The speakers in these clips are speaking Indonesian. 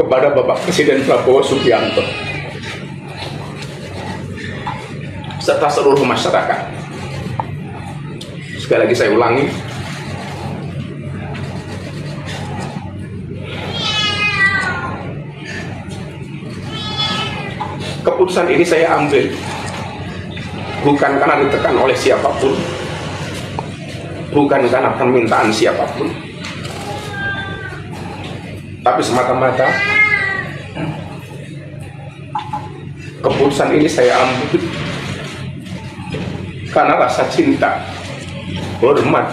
kepada Bapak Presiden Prabowo Subianto serta seluruh masyarakat. Sekali lagi saya ulangi, keputusan ini saya ambil bukan karena ditekan oleh siapa pun, bukan karena permintaan siapa pun, tapi semata-mata keputusan ini saya ambil karena rasa cinta, hormat,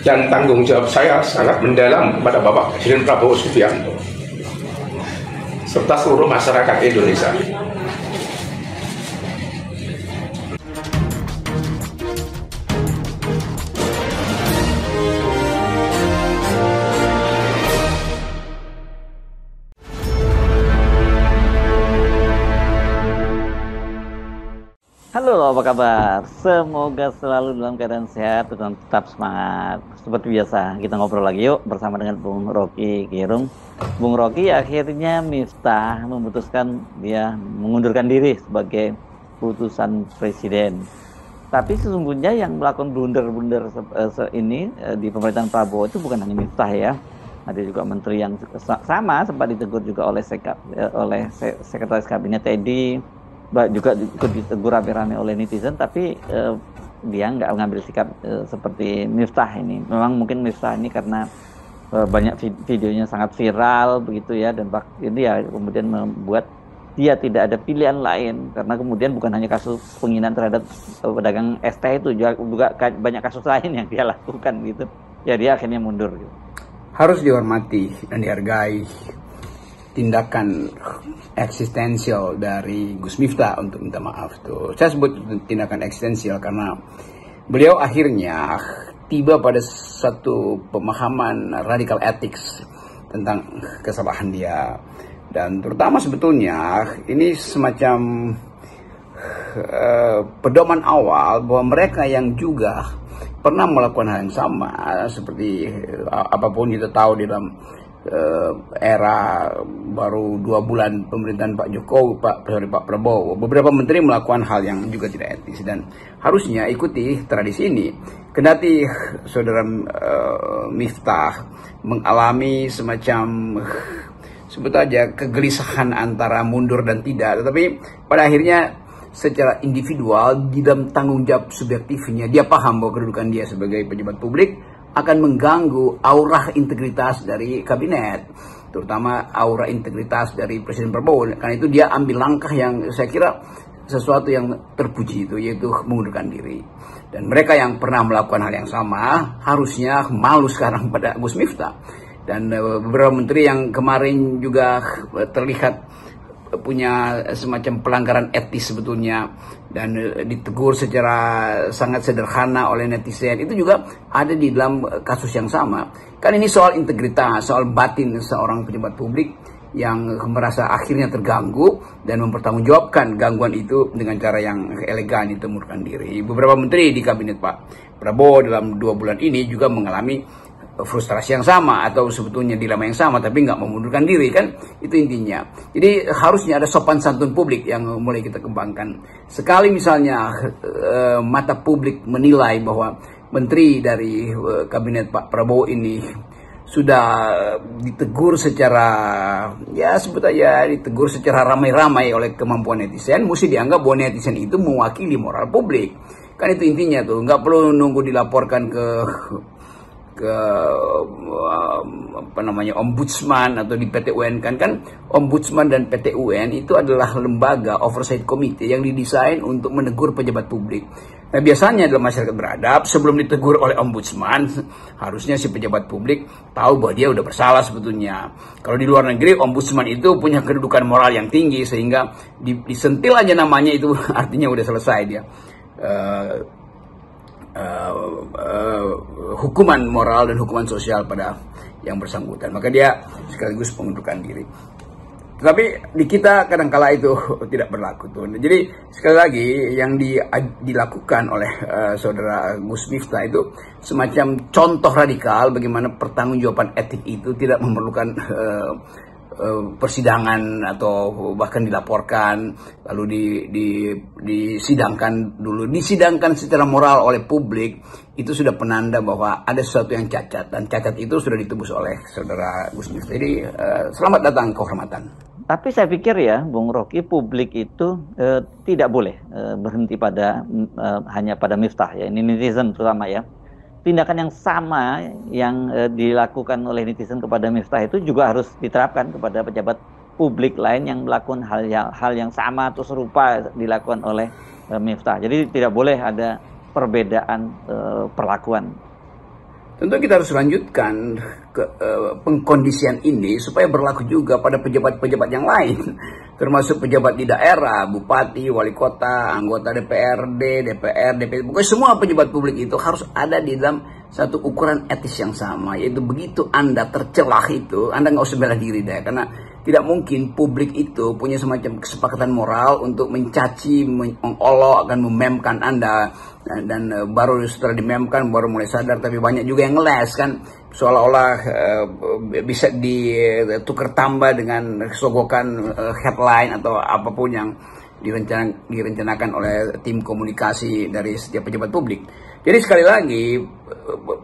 dan tanggung jawab saya sangat mendalam kepada Bapak Presiden Prabowo Subianto serta seluruh masyarakat Indonesia. Apa kabar? Semoga selalu dalam keadaan sehat dan tetap semangat. Seperti biasa, kita ngobrol lagi yuk bersama dengan Bung Rocky Gerung. Bung Rocky akhirnya Miftah memutuskan dia mengundurkan diri sebagai putusan presiden. Tapi sesungguhnya yang melakukan blunder-blunder ini eh, di pemerintahan Prabowo itu bukan hanya Miftah ya. Ada juga menteri yang sama sempat ditegur juga oleh eh, oleh sekretaris kabinet Teddy juga ikut ditegur rame-rame oleh netizen tapi uh, dia nggak mengambil sikap uh, seperti Miftah ini. Memang mungkin Miftah ini karena uh, banyak videonya sangat viral begitu ya dan ini ya kemudian membuat dia tidak ada pilihan lain. Karena kemudian bukan hanya kasus penghinaan terhadap pedagang ST itu juga, juga banyak kasus lain yang dia lakukan gitu. Ya dia akhirnya mundur gitu. harus dihormati dan dihargai tindakan eksistensial dari Gus Miftah untuk minta maaf tuh. Saya sebut tindakan eksistensial karena beliau akhirnya tiba pada satu pemahaman radikal ethics tentang kesalahan dia dan terutama sebetulnya ini semacam uh, pedoman awal bahwa mereka yang juga pernah melakukan hal yang sama seperti uh, apa pun kita tahu di dalam era baru dua bulan pemerintahan Pak Jokowi, Pak sorry, Pak Prabowo, beberapa menteri melakukan hal yang juga tidak etis dan harusnya ikuti tradisi ini. Kendati saudara uh, Miftah mengalami semacam sebut aja kegelisahan antara mundur dan tidak, tetapi pada akhirnya secara individual di dalam tanggung jawab subjektifnya dia paham bahwa kedudukan dia sebagai pejabat publik akan mengganggu aura integritas dari kabinet terutama aura integritas dari Presiden Prabowo. Karena itu dia ambil langkah yang saya kira sesuatu yang terpuji itu yaitu mengundurkan diri. Dan mereka yang pernah melakukan hal yang sama harusnya malu sekarang pada Gus Miftah. Dan eh, beberapa menteri yang kemarin juga terlihat punya semacam pelanggaran etis sebetulnya dan eh, ditegur secara sangat sederhana oleh netizen. Itu juga ada di dalam kasus yang sama. Kan ini soal integritas soal batin seorang pejabat publik yang merasa akhirnya terganggu dan mempertanggungjawabkan gangguan itu dengan cara yang elegan itu mundurkan diri. Beberapa menteri di kabinet Pak Prabowo dalam dua bulan ini juga mengalami frustrasi yang sama atau sebetulnya dilema yang sama tapi nggak memundurkan diri kan? Itu intinya. Jadi harusnya ada sopan santun publik yang mulai kita kembangkan. Sekali misalnya e, mata publik menilai bahwa menteri dari e, kabinet Pak Prabowo ini sudah ditegur secara ya sebut aja ditegur secara ramai-ramai oleh kemampuan netizen mesti dianggap bahwa netizen itu mewakili moral publik. Kan itu intinya tuh nggak perlu nunggu dilaporkan ke ke um, apa namanya ombudsman atau di PT UN kan kan ombudsman dan PT UN itu adalah lembaga oversight committee yang didesain untuk menegur pejabat publik. Nah biasanya dalam masyarakat beradab sebelum ditegur oleh ombudsman harusnya si pejabat publik tahu bahwa dia udah bersalah sebetulnya. Kalau di luar negeri ombudsman itu punya kedudukan moral yang tinggi sehingga disentil aja namanya itu artinya udah selesai dia. Uh, uh, uh, hukuman moral dan hukuman sosial pada yang bersangkutan. Maka dia sekaligus pengunduran diri. Tapi di kita kadangkala itu tidak berlaku tuh. Jadi sekali lagi yang di, dilakukan oleh uh, saudara Gus Miftah itu semacam contoh radikal bagaimana pertanggungjawaban etik itu tidak memerlukan uh, persidangan atau bahkan dilaporkan lalu di, di, disidangkan dulu disidangkan secara moral oleh publik itu sudah penanda bahwa ada sesuatu yang cacat dan cacat itu sudah ditebus oleh saudara Gus Miftah. Jadi uh, selamat datang kehormatan. Tapi saya pikir ya, Bung Rocky, publik itu eh, tidak boleh eh, berhenti pada eh, hanya pada Miftah ya, ini netizen terutama ya. Tindakan yang sama yang eh, dilakukan oleh netizen kepada Miftah itu juga harus diterapkan kepada pejabat publik lain yang melakukan hal yang hal yang sama atau serupa dilakukan oleh eh, Miftah. Jadi tidak boleh ada perbedaan eh, perlakuan Tentu kita harus lanjutkan ke, uh, pengkondisian ini supaya berlaku juga pada pejabat-pejabat yang lain, termasuk pejabat di daerah, bupati, wali kota, anggota DPRD, DPR, DPR, pokoknya semua pejabat publik itu harus ada di dalam satu ukuran etis yang sama, yaitu begitu Anda tercelah itu, Anda nggak usah bela diri deh, karena tidak mungkin publik itu punya semacam kesepakatan moral untuk mencaci, mengolok, akan mememkan Anda. Dan, dan uh, baru setelah dimemkan baru mulai sadar. Tapi banyak juga yang ngeles kan? Seolah-olah uh, bisa ditukar tambah dengan sogokan uh, headline atau apa pun yang direncanakan, oleh tim komunikasi dari setiap pejabat publik. Jadi sekali lagi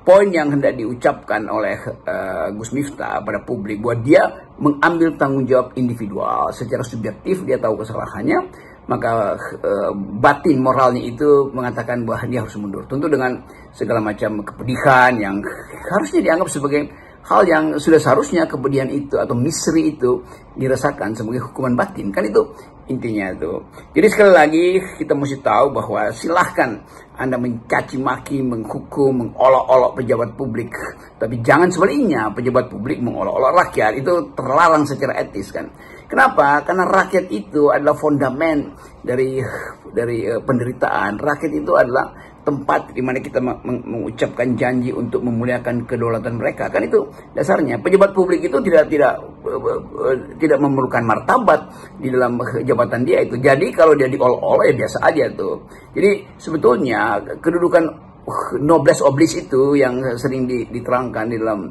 poin yang hendak diucapkan oleh uh, Gus Miftah pada publik bahwa dia mengambil tanggung jawab individual. Secara subjektif dia tahu kesalahannya maka uh, batin moralnya itu mengatakan bahwa dia harus mundur. Tentu dengan segala macam kepedihan yang harusnya dianggap sebagai hal yang sudah seharusnya kepedihan itu atau misteri itu dirasakan sebagai hukuman batin. Kan itu intinya itu. Jadi sekali lagi kita mesti tahu bahwa silahkan Anda mencaci maki, menghukum, mengolok-olok pejabat publik. Tapi jangan sebaliknya pejabat publik mengolok-olok rakyat. Itu terlarang secara etis kan. Kenapa? Karena rakyat itu adalah fondamen dari dari uh, penderitaan. Rakyat itu adalah tempat di mana kita mengucapkan janji untuk memuliakan kedaulatan mereka. Kan itu dasarnya. Pejabat publik itu tidak tidak tidak memerlukan martabat di dalam jabatan dia itu. Jadi kalau dia diolok-olok ya biasa aja tuh. Jadi sebetulnya kedudukan noblesse oblis itu yang sering diterangkan di dalam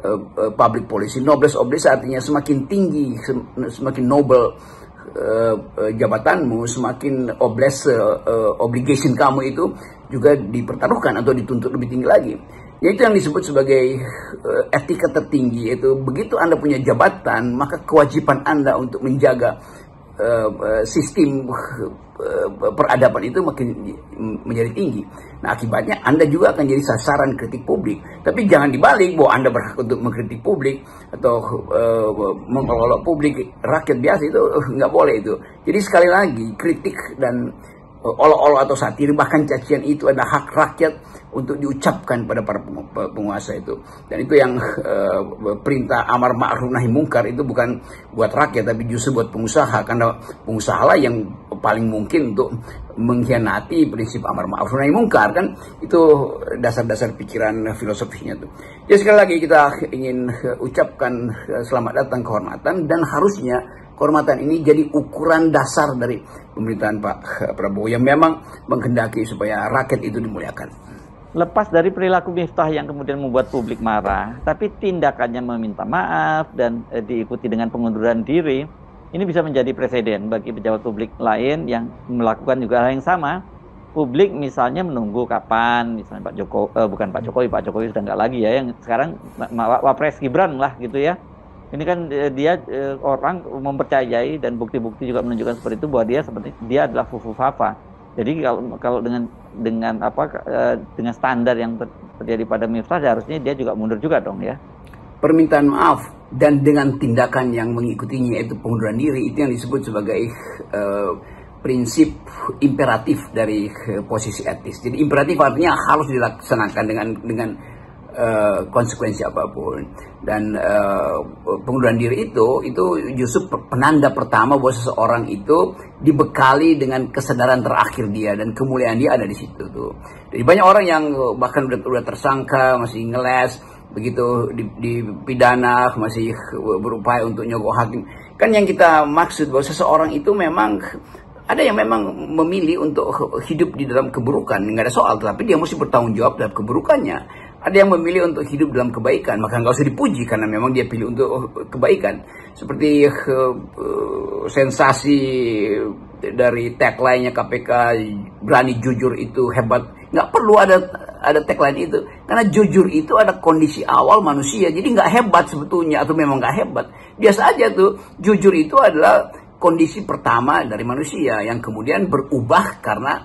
uh, public policy. Noblesse oblis artinya semakin tinggi semakin noble jabatanmu semakin obles uh, obligation kamu itu juga dipertaruhkan atau dituntut lebih tinggi lagi. Yaitu yang disebut sebagai uh, etika tertinggi yaitu begitu Anda punya jabatan maka kewajiban Anda untuk menjaga uh, sistem uh, peradaban itu makin menjadi tinggi. Nah akibatnya Anda juga akan jadi sasaran kritik publik. Tapi jangan dibalik bahwa Anda berhak untuk mengkritik publik atau uh, mengelola publik rakyat biasa itu nggak boleh itu. Jadi sekali lagi kritik dan olok-olok atau satir bahkan cacian itu adalah hak rakyat untuk diucapkan pada para penguasa itu. Dan itu yang uh, perintah amar ma'ruf nahi mungkar itu bukan buat rakyat tapi justru buat pengusaha. Karena pengusaha lah yang paling mungkin untuk mengkhianati prinsip amar ma'ruf nahi mungkar kan? Itu dasar-dasar pikiran filosofinya tuh. Ya sekali lagi kita ingin ucapkan eh, selamat datang kehormatan dan harusnya kehormatan ini jadi ukuran dasar dari pemerintahan Pak Prabowo yang memang menghendaki supaya rakyat itu dimuliakan. Lepas dari perilaku Miftah yang kemudian membuat publik marah, tapi tindakannya meminta maaf dan e, diikuti dengan pengunduran diri, ini bisa menjadi presiden bagi pejabat publik lain yang melakukan juga hal yang sama. Publik misalnya menunggu kapan, misalnya Pak Jokowi, eh, bukan Pak Jokowi, Pak Jokowi sudah nggak lagi ya, yang sekarang Wapres Gibran lah gitu ya, ini kan eh, dia eh, orang mempercayai dan bukti-bukti juga menunjukkan seperti itu bahwa dia seperti dia adalah fufu fafa. Jadi kalau kalau dengan dengan apa eh, dengan standar yang terjadi pada Miftah harusnya dia juga mundur juga dong ya. Permintaan maaf dan dengan tindakan yang mengikutinya yaitu pengunduran diri itu yang disebut sebagai uh, prinsip imperatif dari posisi etis. Jadi imperatif artinya harus dilaksanakan dengan dengan uh, konsekuensi apa pun dan uh, pengunduran diri itu itu justru penanda pertama bahwa seseorang itu dibekali dengan kesadaran terakhir dia dan kemuliaan dia ada di situ tuh. Jadi banyak orang yang bahkan udah, udah tersangka masih ngeles begitu dipidana masih berupaya untuk nyogok hakim. Kan yang kita maksud bahwa seseorang itu memang ada yang memang memilih untuk hidup di dalam keburukan, nggak ada soal, tapi dia mesti bertanggung jawab terhadap keburukannya. Ada yang memilih untuk hidup dalam kebaikan, maka nggak usah dipuji karena memang dia pilih untuk kebaikan. Seperti uh, uh, sensasi dari tagline-nya KPK berani jujur itu hebat. Nggak perlu ada ada tagline itu karena jujur itu ada kondisi awal manusia. Jadi nggak hebat sebetulnya atau memang nggak hebat. Biasa aja tuh jujur itu adalah kondisi pertama dari manusia yang kemudian berubah karena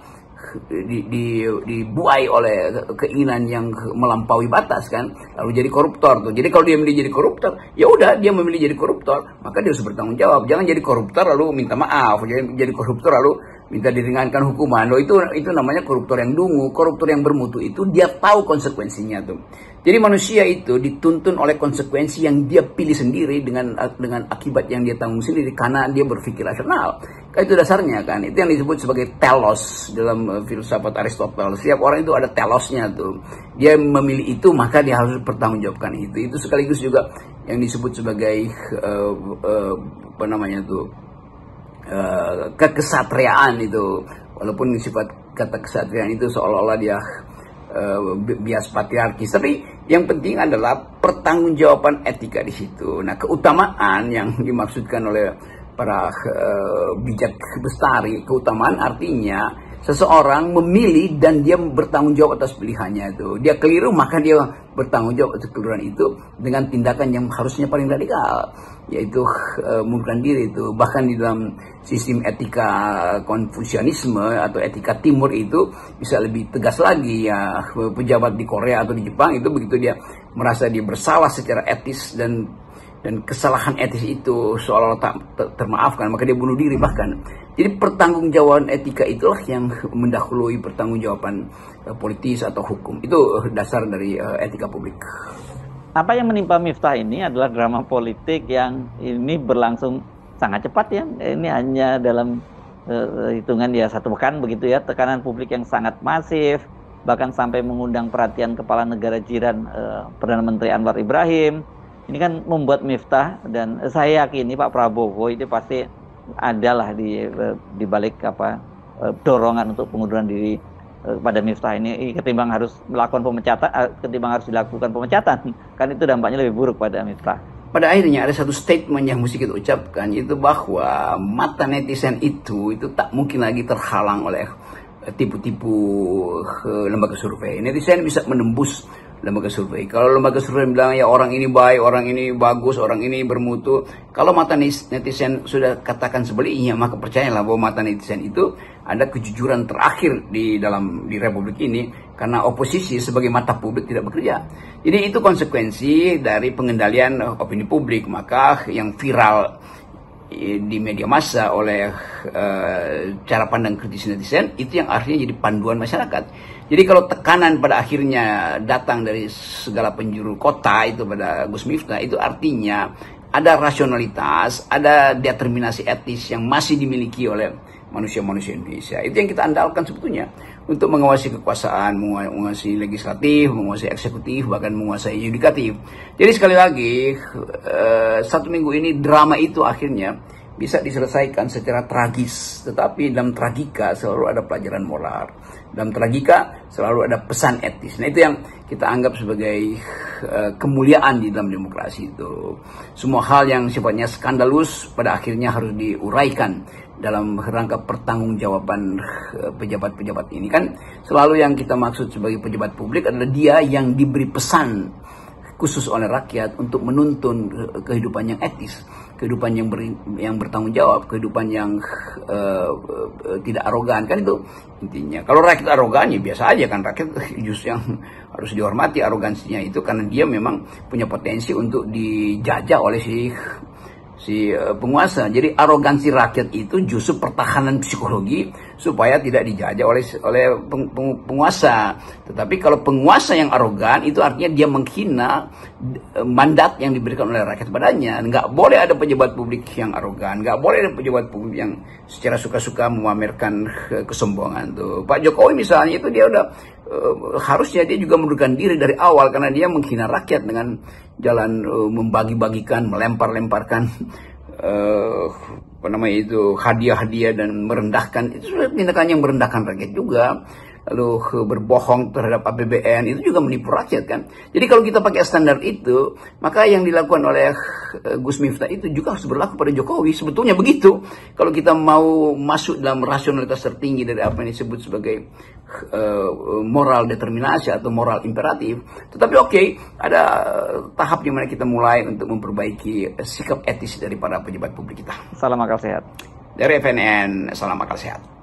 di, di, dibuai oleh keinginan yang melampaui batas kan? Lalu jadi koruptor tuh. Jadi kalau dia memilih jadi koruptor ya udah dia memilih jadi koruptor maka dia harus bertanggung jawab. Jangan jadi koruptor lalu minta maaf. Jadi, jadi koruptor lalu minta diringankan hukuman. Lo itu itu namanya koruptor yang dungu koruptor yang bermutu. Itu dia tahu konsekuensinya tuh. Jadi manusia itu dituntun oleh konsekuensi yang dia pilih sendiri dengan dengan akibat yang dia tanggung sendiri karena dia berpikir rasional. Kan itu dasarnya kan. Itu yang disebut sebagai telos dalam uh, filsafat Aristoteles. Setiap orang itu ada telosnya tuh. Dia memilih itu maka dia harus bertanggungjawabkan itu. Itu sekaligus juga yang disebut sebagai uh, uh, apa namanya tuh uh, kekesatriaan itu. Walaupun sifat kata kesatriaan itu seolah-olah dia uh, bias patriarkis. Tapi yang penting adalah pertanggungjawaban etika di situ. Nah, keutamaan yang dimaksudkan oleh para uh, bijak bestari, keutamaan. Artinya seseorang memilih dan dia bertanggung jawab atas pilihannya itu. Dia keliru maka dia bertanggung jawab atas keliruan itu dengan tindakan yang harusnya paling radikal yaitu uh, mundurkan diri itu. Bahkan di dalam sistem etika konfusianisme atau etika timur itu bisa lebih tegas lagi ya. Pejabat di Korea atau di Jepang itu begitu dia merasa dia bersalah secara etis dan dan kesalahan etis itu seolah-olah tak termaafkan maka dia bunuh diri bahkan jadi pertanggungjawaban etika itulah yang mendahului pertanggungjawaban uh, politis atau hukum itu dasar dari uh, etika publik apa yang menimpa Miftah ini adalah drama politik yang ini berlangsung sangat cepat ya. Ini hanya dalam uh, hitungan ya satu pekan begitu ya. Tekanan publik yang sangat masif, bahkan sampai mengundang perhatian kepala negara jiran uh, Perdana Menteri Anwar Ibrahim. Ini kan membuat Miftah dan saya yakin ini Pak Prabowo itu pasti adalah di di balik apa dorongan untuk pengunduran diri Eh, pada Miftah ini. Ketimbang harus melakukan pemecatan eh, ketimbang harus dilakukan pemecatan. Kan itu dampaknya lebih buruk pada Miftah. Pada akhirnya ada satu statement yang mesti kita ucapkan itu bahwa mata netizen itu itu tak mungkin lagi terhalang oleh eh, tipu-tipu lembaga survei. Netizen bisa menembus lembaga survei. Kalau lembaga survei bilang ya orang ini baik, orang ini bagus, orang ini bermutu. Kalau mata netizen sudah katakan sebaliknya, maka percayalah bahwa mata netizen itu ada kejujuran terakhir di dalam di republik ini karena oposisi sebagai mata publik tidak bekerja. Jadi itu konsekuensi dari pengendalian opini publik. Maka yang viral di media massa oleh uh, cara pandang kritis netizen itu yang akhirnya jadi panduan masyarakat. Jadi kalau tekanan pada akhirnya datang dari segala penjuru kota itu pada Gus Miftah itu artinya ada rasionalitas, ada determinasi etis yang masih dimiliki oleh manusia-manusia Indonesia. Itu yang kita andalkan sebetulnya untuk mengawasi kekuasaan, mengawasi legislatif, menguasai eksekutif, bahkan menguasai yudikatif. Jadi sekali lagi, uh, satu minggu ini drama itu akhirnya bisa diselesaikan secara tragis, tetapi dalam tragika selalu ada pelajaran moral. Dalam tragika selalu ada pesan etis. Nah itu yang kita anggap sebagai uh, kemuliaan di dalam demokrasi itu. Semua hal yang sifatnya skandalus pada akhirnya harus diuraikan dalam rangka pertanggungjawaban eh, pejabat-pejabat ini kan selalu yang kita maksud sebagai pejabat publik adalah dia yang diberi pesan khusus oleh rakyat untuk menuntun eh, kehidupan yang etis kehidupan yang ber, yang bertanggung jawab, kehidupan yang uh, uh, tidak arogan kan itu intinya. Kalau rakyat arogan ya biasa aja kan rakyat justru yang harus dihormati arogansinya itu karena dia memang punya potensi untuk dijajah oleh si si uh, penguasa. Jadi arogansi rakyat itu justru pertahanan psikologi supaya tidak dijajah oleh oleh peng, peng, penguasa. Tetapi kalau penguasa yang arogan itu artinya dia menghina eh, mandat yang diberikan oleh rakyat padanya. Nggak boleh ada pejabat publik yang arogan, nggak boleh ada pejabat publik yang secara suka-suka memamerkan kesombongan tuh. Pak Jokowi misalnya itu dia udah uh, harusnya dia juga mundurkan diri dari awal karena dia menghina rakyat dengan jalan uh, membagi-bagikan, melempar-lemparkan uh, apa namanya itu hadiah-hadiah dan merendahkan. Itu tindakan yang merendahkan rakyat juga lalu berbohong terhadap APBN itu juga menipu rakyat kan. Jadi kalau kita pakai standar itu, maka yang dilakukan oleh eh, Gus Miftah itu juga harus berlaku pada Jokowi. Sebetulnya begitu. Kalau kita mau masuk dalam rasionalitas tertinggi dari apa yang disebut sebagai uh, moral determinasi atau moral imperatif. Tetapi oke, okay, ada tahap di mana kita mulai untuk memperbaiki sikap etis dari para pejabat publik kita. Salam akal sehat. Dari FNN, salam akal sehat.